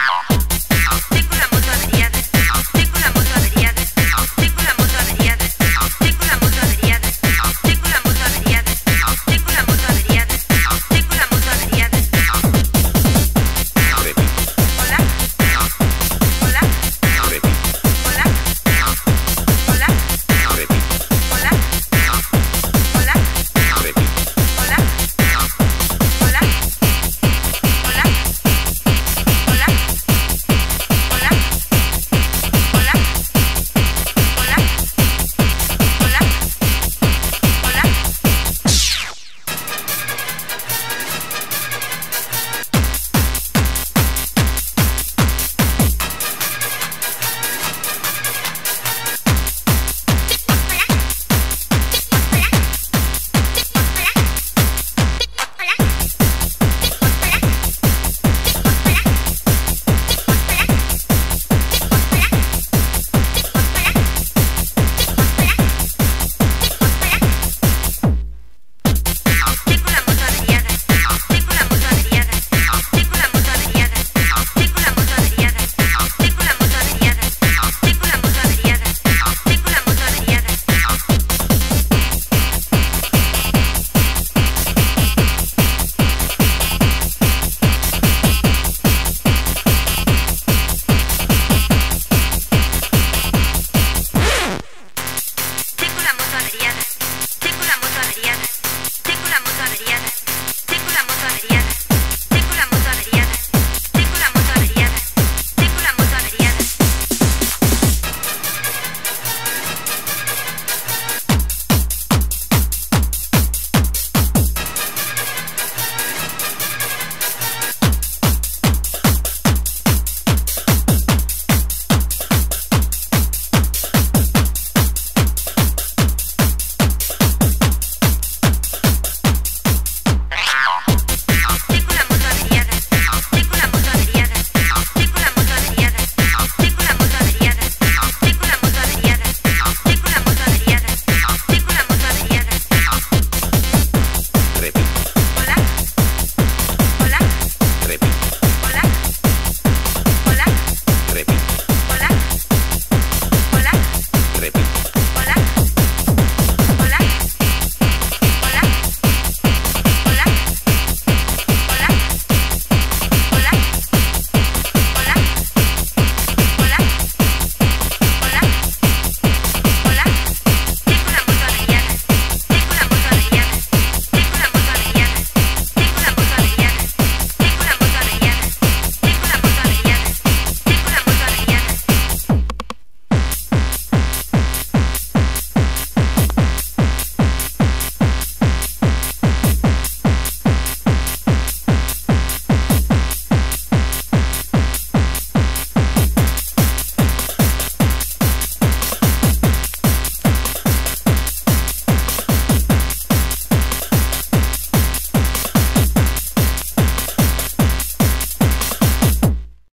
Yeah.